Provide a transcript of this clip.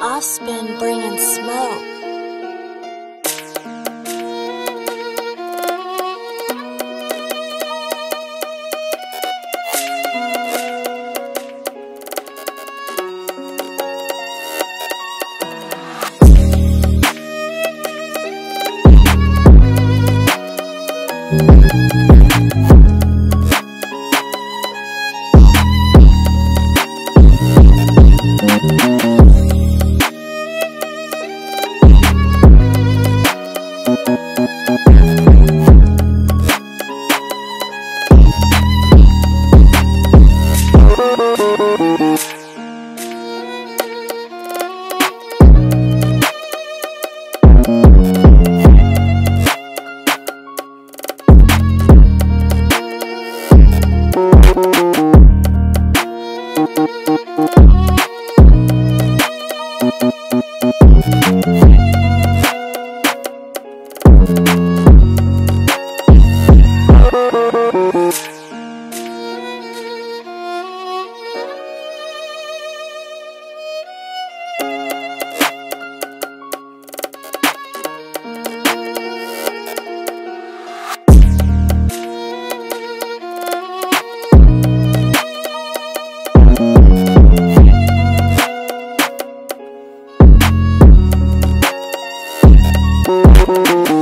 I've been bringing smoke. Boo boo boo boo